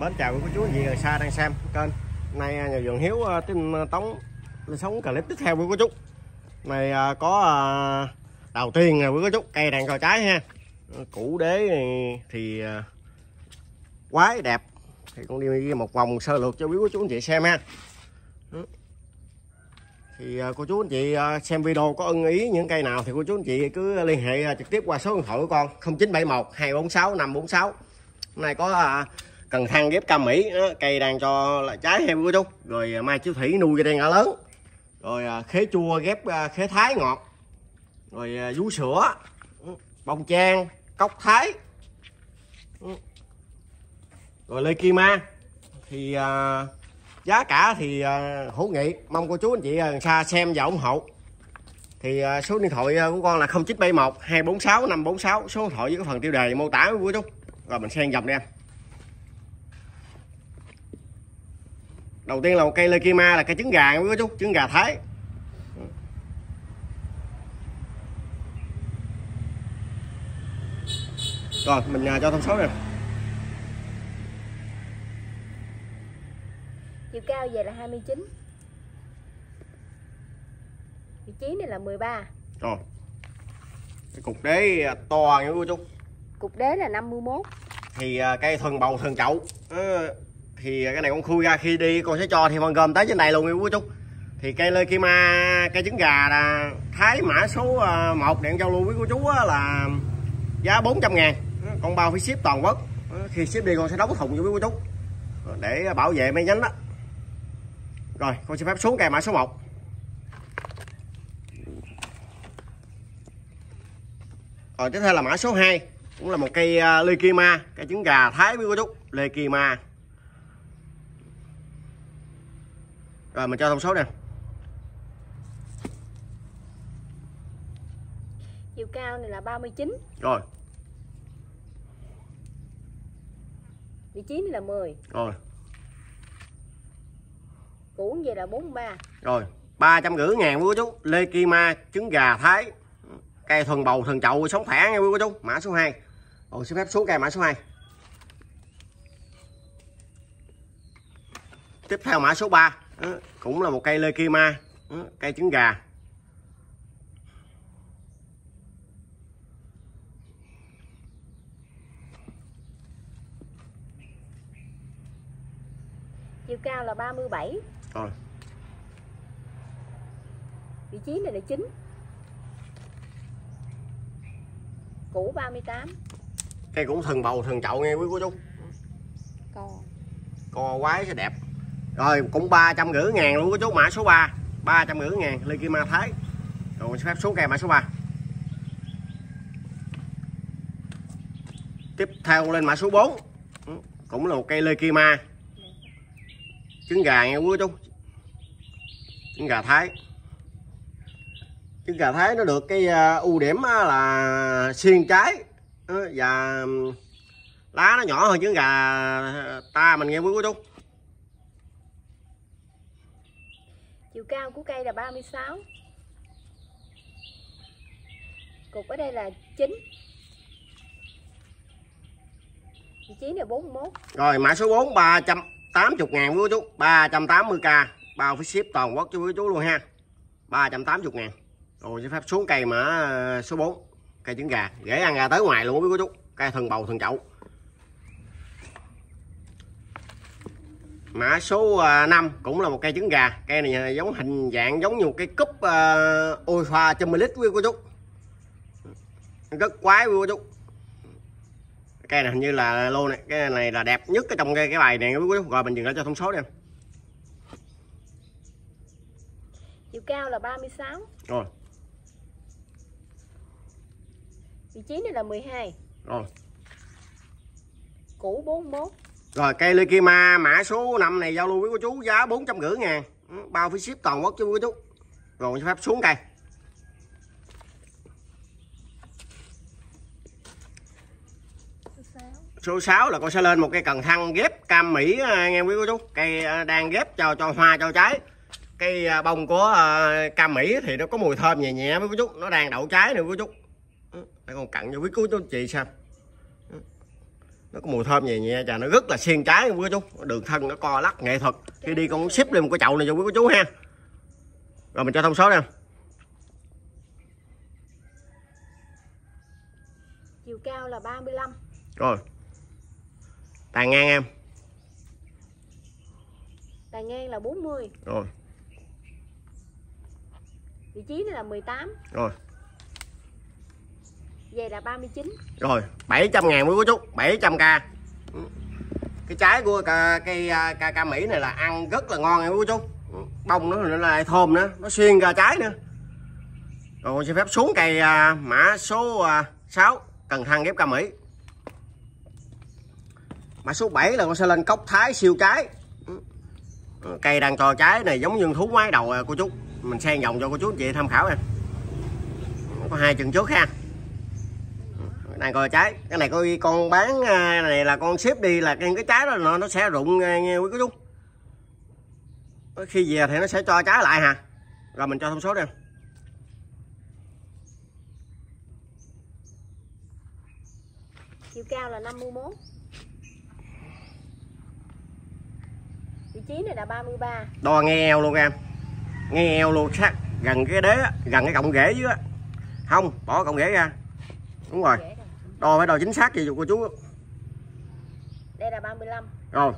Mến chào quý cô chú anh chị xa đang xem kênh. Nay à, nhà vườn Hiếu à, tin à, tống lên sống clip tiếp theo quý cô chú. Này có đầu tiên nè quý cô chú, cây đàn cò trái ha. Củ đế thì quái đẹp. Thì con đi một vòng sơ lược cho quý cô chú anh chị xem ha. Ừ. Thì cô chú anh chị xem video có ưng ý những cây nào thì cô chú anh chị cứ liên hệ trực tiếp qua số điện thoại của con 0971 246 546 hôm nay có cần thăng ghép cam mỹ cây đang cho là trái heo của chú. Rồi à, mai chiếu thủy nuôi cây đen ngã lớn. Rồi à, khế chua ghép à, khế thái ngọt. Rồi vú sữa. Ừ, bông trang cốc thái. Ừ. Rồi, lê kim ma thì giá cả thì hữu nghị. Mong cô chú anh chị gần xa xem và ủng hộ. Thì số điện thoại của con là 0971 246 546 số điện thoại với cái phần tiêu đề mô tả của chú. Rồi, mình xem dòng đi em. Đầu tiên là một cây Lekima là cây trứng gà quý chú trứng gà thái. Rồi mình à, cho thông số nè. Chiều cao về là 29 vị trí này là 13 rồi. Cái cục đế à, to nha quý chú. Cục đế là 51 thì à, cây thuần bầu thuần chậu thì cái này con khui ra khi đi, con sẽ cho thêm con gom tới trên này luôn quý chú thì cây lê kim ma, cây trứng gà là thái mã số à, 1 để điện giao lưu với cô chú là giá 400 ngàn. Con bao phí ship toàn quốc. Khi ship đi con sẽ đóng thùng cho quý cô chú. Để bảo vệ mấy nhánh đó. Rồi, con xin phép xuống cây mã số 1 rồi, tiếp theo là mã số 2 cũng là một cây à, lê kim ma, cây trứng gà thái với cô chú. Lê kim ma. Rồi mình cho thông số nè. Chiều cao này là 39 rồi. Vị trí này là 10 rồi. Củ về là 43 rồi ba trăm rưỡi ngàn quý chú. Lê kima trứng gà thái. Cây thuần bầu thuần chậu sống khỏe nha quý chú. Mã số 2 rồi xin phép xuống cây mã số 2 tiếp theo mã số 3 cũng là một cây lê kim ma cây trứng gà. Chiều cao là 37 rồi. Vị trí này là chính. Củ 38 cây cũng thần bầu thần chậu nghe quý cô chú. Co co quái sẽ đẹp rồi, cũng ba trăm rưỡi ngàn luôn có chú mã số 3 ba trăm rưỡi ngàn ly kim ma thái. Rồi sẽ phép số kèm mã số 3 tiếp theo lên mã số 4 ừ, cũng là một cây lê kim ma trứng gà nghe quý chú. Trứng gà thái. Trứng gà thái nó được cái à, ưu điểm là xiên trái. Và lá nó nhỏ hơn trứng gà à, ta mình nghe quý chú. Cao của cây là 36 cục ở đây là 9 vị trí này 41 rồi, mã số 4 380 ngàn quý chú. 380k bao phí ship toàn quốc cho quý chú luôn ha. 380 ngàn. Rồi sẽ phép xuống cây mã số 4 cây trứng gà. Dễ ăn gà tới ngoài luôn quý chú. Cây thần bầu, thần chậu. Mã số 5 à, cũng là một cây trứng gà. Cây này giống hình dạng giống như một cái cúp uh, ôi pha trăm ml quý cô chú. Rất quái quý cô chú. Cây này hình như là lô này cái này là đẹp nhất cái trong cái, cái bài này quý cô chú. Rồi mình dừng lại cho thông số đi em chiều cao là 36 rồi. Vị trí này là 12 rồi. Củ 41 rồi cây Lekima mã số 5 này giao lưu với cô chú giá 450 ngàn. Ừ, bao phí ship toàn quốc cho cô chú. Rồi cho phép xuống cây. Số 6 là con sẽ lên một cây cần thăng ghép cam Mỹ à, nghe quý cô chú. Cây à, đang ghép cho cho hoa cho trái. Cây à, bông của cam Mỹ thì nó có mùi thơm nhẹ nhẹ với cô chú. Nó đang đậu trái nữa cô chú. Ừ, còn cặn cho quý cô chú chị xem nó có mùi thơm nhẹ nhẹ và nó rất là xiên trái quý cô chú. Đường thân nó co lắc nghệ thuật. Khi đi con ship lên một cái chậu này cho quý cô chú ha. Rồi mình cho thông số nè. Chiều cao là 35 rồi. Tàn ngang em. Tàn ngang là 40 rồi. Vị trí này là 18 rồi về là 39 rồi 700 ngàn mới cô chú 700k cái trái của ca, cây à, ca, ca Mỹ này là ăn rất là ngon nha quý cô chú ừ, bông nó nó lại thơm nữa nó xuyên ra trái nữa. Rồi con xin phép xuống cây à, mã số à, 6 cần thăng ghép ca Mỹ. Mã số 7 là con sẽ lên cốc thái siêu trái. Ừ. Ừ, cây đang cho trái này giống như thú mái đầu à, cô chú. Mình xen vòng cho cô chú chị tham khảo nè. Có hai chừng trước ha này coi trái. Cái này coi con bán à, này là con xếp đi là cái, cái trái đó nó, nó sẽ rụng à, nghe quý cô chú. Khi về thì nó sẽ cho trái lại hà rồi mình cho thông số đây chiều cao là 51 vị trí này là 33 đo nghe eo luôn em. Nghe eo luôn sát gần cái đế gần cái cọng rễ dưới không bỏ cọng rễ ra. Đúng rồi. Đo phải đo chính xác gì cô chú? Đây là 35 rồi.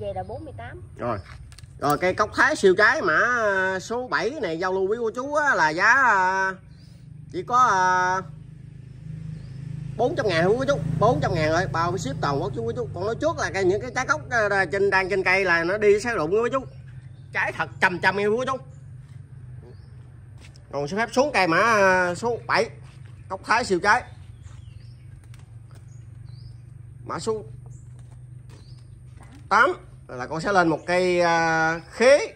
Dày là 48 rồi. Rồi cây cốc thái siêu trái mã à, số 7 này giao lưu với cô chú á, là giá à, chỉ có à, 400 ngàn quý chú. 400 ngàn rồi bao với ship toàn quốc chú quý chú. Còn nói trước là cái những cái trái cốc à, trên đang trên cây là nó đi sát rụng quý chú. Trái thật trăm trăm yêu quý chú. Còn xin phép xuống cây mã à, số 7 cốc thái siêu trái mã số 8 là con sẽ lên một cây à, khế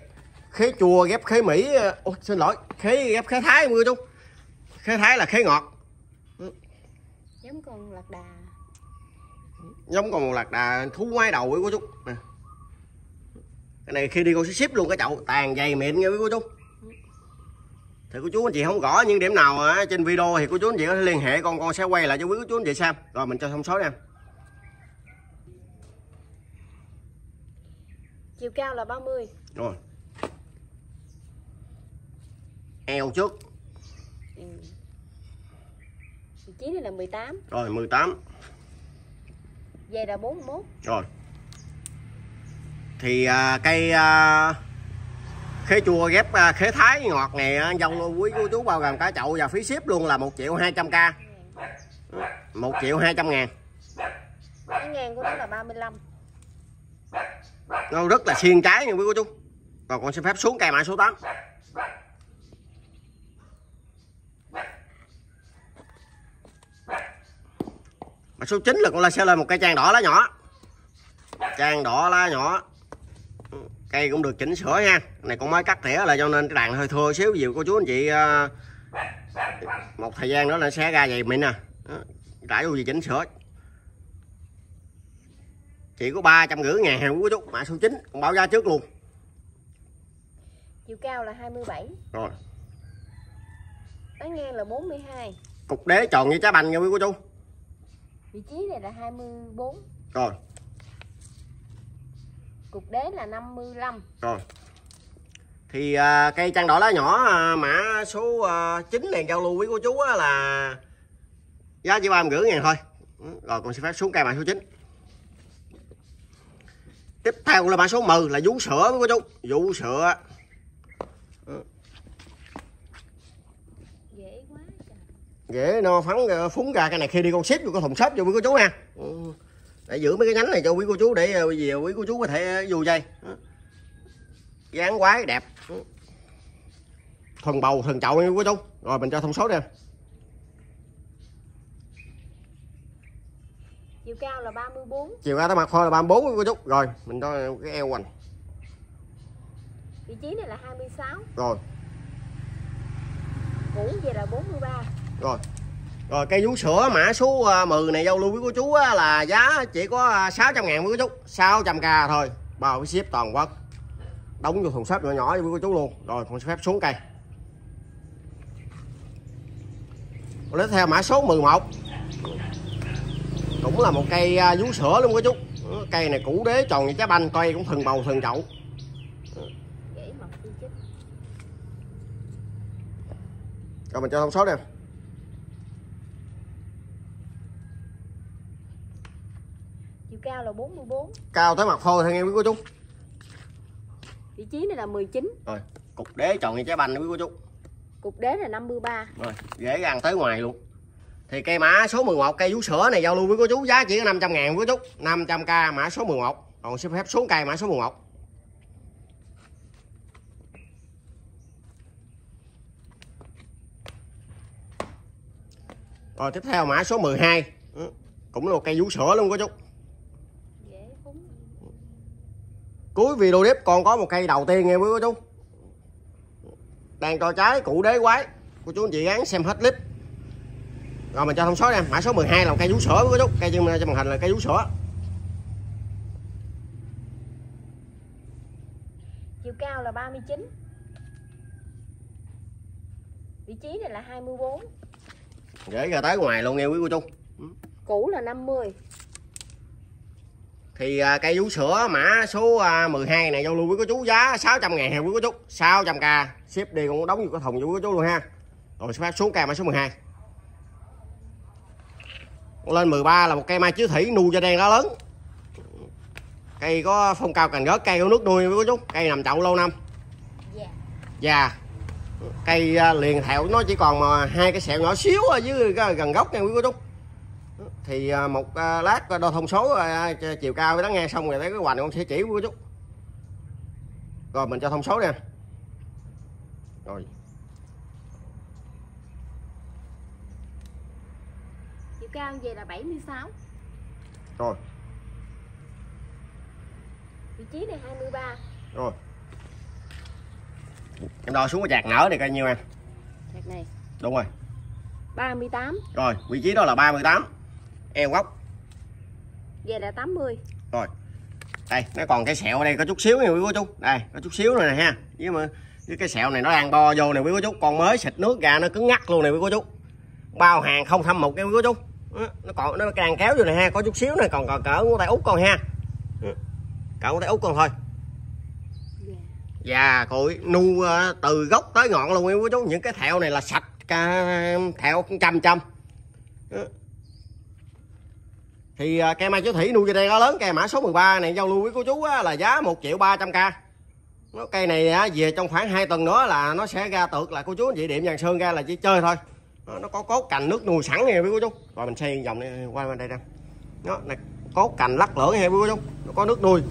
khế chùa ghép khế mỹ à, ôi, xin lỗi khế ghép khế thái quý chú khế thái là khế ngọt. Giống con lạc đà. Giống còn một lạc đà thú ngoái đầu với cô chú. Nè. Cái này khi đi con sẽ ship luôn cái chậu tàn dày mịn nha quý cô chú thì cô chú anh chị không rõ những điểm nào ở trên video thì cô chú anh chị có thể liên hệ con con sẽ quay lại cho quý cô chú anh chị xem. Rồi mình cho thông số nha. Chiều cao là 30 rồi. Eo trước. Ừ. vị trí này là 18 rồi 18 dày là 41 rồi. Thì à, cây à, khế chua ghép à, khế thái ngọt này à, dòng quý cô chú bao gồm cả chậu và phí ship luôn là 1 triệu 200k 1 triệu 200 ngàn. Cái ngang của nó là 35 nó rất là xiên trái nha quý cô chú. Rồi con xin phép xuống cây mã số 8 mã số 9 là con la sẽ lên một cây trang đỏ lá nhỏ. Trang đỏ lá nhỏ cây cũng được chỉnh sửa nha. Này con mới cắt tỉa là cho nên cái đàn hơi thưa xíu. Nhiều cô chú anh chị à, một thời gian nữa là sẽ ra dày mịn nè Đó, rải vô gì chỉnh sửa. Chỉ có ba trăm rưỡi ngàn hàng quý chú mã số 9 còn báo giá trước luôn. Chiều cao là 27 rồi. Tán ngang là 42 cục đế tròn như trái banh nha quý cô chú. Vị trí này là 24 rồi cục đế là 55 rồi. Thì à, cây trang đỏ lá nhỏ à, mã số à, 9 này giao lưu quý cô chú á, là giá chỉ ba rưỡi ngàn thôi. Ừ, rồi còn xin phép xuống cây mã số 9 tiếp theo là mã số 10 là vú sữa quý cô chú. Vú sữa. Dễ trời. dễ nó phấn ờ, phúng ra cái này khi đi con ship vô cái thùng xếp cho quý cô chú nha Ừ. để giữ mấy cái nhánh này cho quý cô chú để ờ, bây giờ quý cô chú có thể vô dây. Ừ. dáng quái đẹp. Thuần bầu thuần chậu nha quý chú. Rồi mình cho thông số đi chiều cao là 34 chiều ra tới mặt thôi là 34 quý cô chú. Rồi mình cho cái eo hoành. Vị trí này là 26 rồi. Cũ về là 43 rồi rồi cây vú sữa mã số à, 10 này giao lưu với cô chú á, là giá chỉ có à, 600 ngàn với cô chú. 600k thôi bao ship toàn quốc. Đóng vô thùng xếp nhỏ nhỏ với cô chú luôn. Rồi còn phép xuống cây. Lấy theo mã số 11 cũng là một cây à, vú sữa luôn cô chú. Cây này cũ đế tròn như trái banh cây cũng thần bầu thần chậu. Rồi mình cho thông số nè Chiều cao là 44 cao tới mặt phôi thôi nghe quý cô chú. Vị trí này là 19 rồi cục đế tròn như trái banh quý cô chú. Cục đế là 53 rồi dễ gan tới ngoài luôn. Thì cây mã số 11 cây vú sữa này giao lưu với cô chú giá chỉ có 500 ngàn cô chú. 500k mã số 11 còn xin phép xuống cây mã số 11 rồi tiếp theo mã số 12 Ừ, cũng là cây vú sữa luôn cô chú Dễ phúng cuối video clip còn có một cây đầu tiên nghe quý cô chú. Đang cho trái cụ đế quái. Cô chú anh chị gắng xem hết clip. Rồi mình cho thông số nha mã số 12 là một cây vú sữa quý cô chú. Cây trên màn hình là cây vú sữa. Chiều cao là 39 Vị trí này là 24 để ra tới ngoài luôn nghe quý cô chú. Cũ là 50 thì à, cây vú sữa mã số à, 12 này giao lưu với cô chú giá 600 ngàn heo quý cô chú. 600k ship đi cũng đóng vô cái thùng cho quý cô chú luôn ha. Rồi sẽ phát xuống cây mã số 12 lên 13 là một cây mai chiếu thủy nuôi cho đen lá lớn. Cây có phong cao cành gớt cây có nước nuôi quý cô chú. Cây nằm chậu lâu năm. Dạ. Già cây à, liền thẹo nó chỉ còn mà hai cái sẹo nhỏ xíu ở dưới cái gần gốc nha quý cô chú thì à, một à, lát đo thông số à, chiều cao với đó nghe xong rồi thấy cái hoành con sẽ chỉ quý cô chú. Rồi mình cho thông số nha. Rồi. Chiều cao vậy là 76 rồi. Vị trí này 23 rồi. Em đo xuống cái chạc nở này coi nhiêu em. Chạc này. Đúng rồi. 38 rồi vị trí đó là 38 eo góc. Về là 80 rồi. Đây nó còn cái sẹo ở đây có chút xíu nha quý cô chú. Đây có chút xíu rồi nè ha. Với mà với cái sẹo này nó đang bo vô này quý cô chú. Còn mới xịt nước ra nó cứng ngắt luôn này quý cô chú. Bao hàng không thâm một nha quý cô chú. Đó, nó còn nó càng kéo vô này ha có chút xíu này còn còn cỡ ngón tay út con ha. Đó, cỡ ngón tay út con thôi. Dạ và cội nu ờ, từ gốc tới ngọn luôn quý cô chú. Những cái thẹo này là sạch cả thẹo trăm trăm. Đó thì à, cây mai chú thủy nuôi cho đây nó lớn cây mã số 13 này giao lưu với cô chú á, là giá 1 triệu 300 k nó cây này á, về trong khoảng 2 tuần nữa là nó sẽ ra tược là cô chú chị điểm vàng sơn ra là chỉ chơi thôi. Nó, nó có cốt cành nước nuôi sẵn nghe với cô chú. Rồi mình xây vòng này qua bên đây ra. Nó này cốt cành lắc lưỡi nghe với cô chú. Nó có nước nuôi.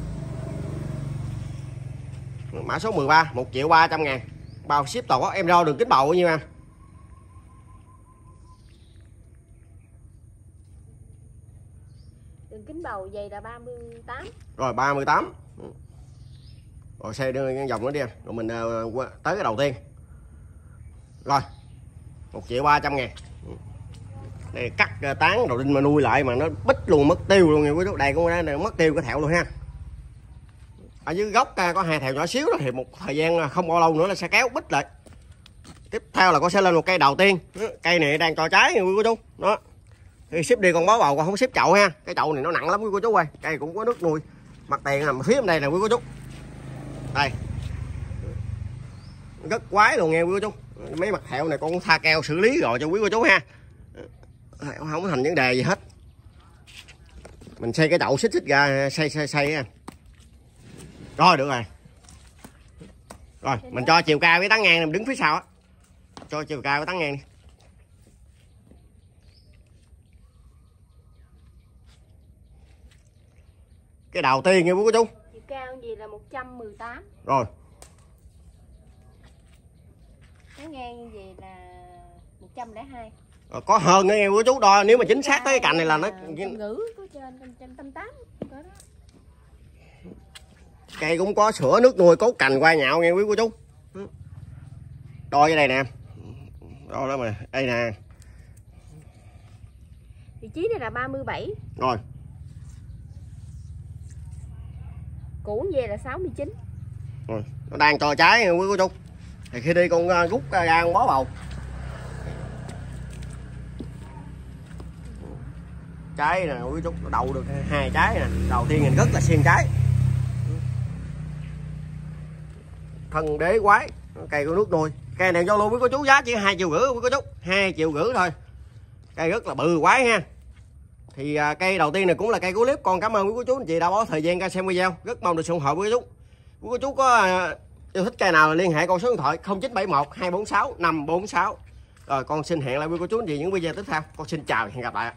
Mã số 13 1 triệu 300 ngàn. Bao ship toàn quốc em đo đường kính bầu bao nhiêu em. Đầu kính dày là 38 rồi 38 rồi xe đưa cái vòng nó đi em. Rồi mình uh, tới cái đầu tiên. Rồi 1 triệu 300 ngàn. Đây cắt ờ, tán đầu đinh mà nuôi lại mà nó bích luôn mất tiêu luôn nha quý chú đây cũng đây mất tiêu cái thẹo luôn ha. Ở dưới gốc ờ, có hai thẹo nhỏ xíu đó thì một thời gian à, không bao lâu nữa là sẽ kéo bít lại. Tiếp theo là con sẽ lên một cây đầu tiên. Cây này đang cho trái nha quý cô chú. Đó thì ship đi con bó bầu còn không ship chậu ha. Cái chậu này nó nặng lắm quý cô chú ơi. Cây cũng có nước nuôi. Mặt tiền nằm phía bên đây nè quý cô chú. Đây. Rất quái luôn nghe quý cô chú. Mấy mặt hẹo này con tha keo xử lý rồi cho quý cô chú ha. Không có thành vấn đề gì hết. Mình xây cái đậu xích xích ra, xây xây xây ha. Rồi, được rồi. Rồi, mình cho chiều cao với tán ngang mình đứng phía sau á. Cho chiều cao với tán ngang đi. Cái đầu tiên nha quý cô chú. Chiều cao vậy là 118 rồi. Cái ngang vậy là 102 Ờ, có hơn nữa nghe quý chú đo nếu mà chính xác tới cái cạnh này là nó ngữ có trên 188 có đó. Cây cũng có sữa nước nuôi cốt cành qua nhạo nghe quý cô chú. Đo cái đây nè. Đo đó mà. Đây nè. Vị trí này là 37 rồi Cũ về là 69 ừ. nó đang cho trái nghe quý cô chú thì khi đi con à, rút ra con bó bầu. Trái nè quý chú đậu được hai trái nè. Đầu tiên nhìn rất là xiên trái. Thân đế quái, cây của nước nuôi cây này cho luôn quý cô chú giá chỉ hai triệu rưỡi quý cô chú hai triệu rưỡi thôi. Cây rất là bự quái ha thì à, cây đầu tiên này cũng là cây của clip con cảm ơn quý cô chú anh chị đã bỏ thời gian ra xem video. Rất mong được sự ủng hộ quý cô chú. Quý cô chú có à, yêu thích cây nào liên hệ con số điện thoại 0971 246 546 rồi con xin hẹn lại với cô chú anh chị những video tiếp theo. Con xin chào và hẹn gặp lại ạ.